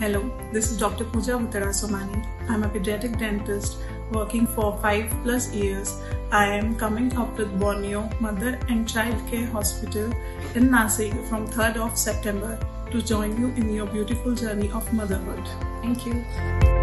Hello, this is Dr. Pooja Bhutada Somani. I'm a pediatric dentist working for 5 plus years. I am coming up with Borneo Mother and Child Care Hospital in Nashik from 3rd of September to join you in your beautiful journey of motherhood. Thank you.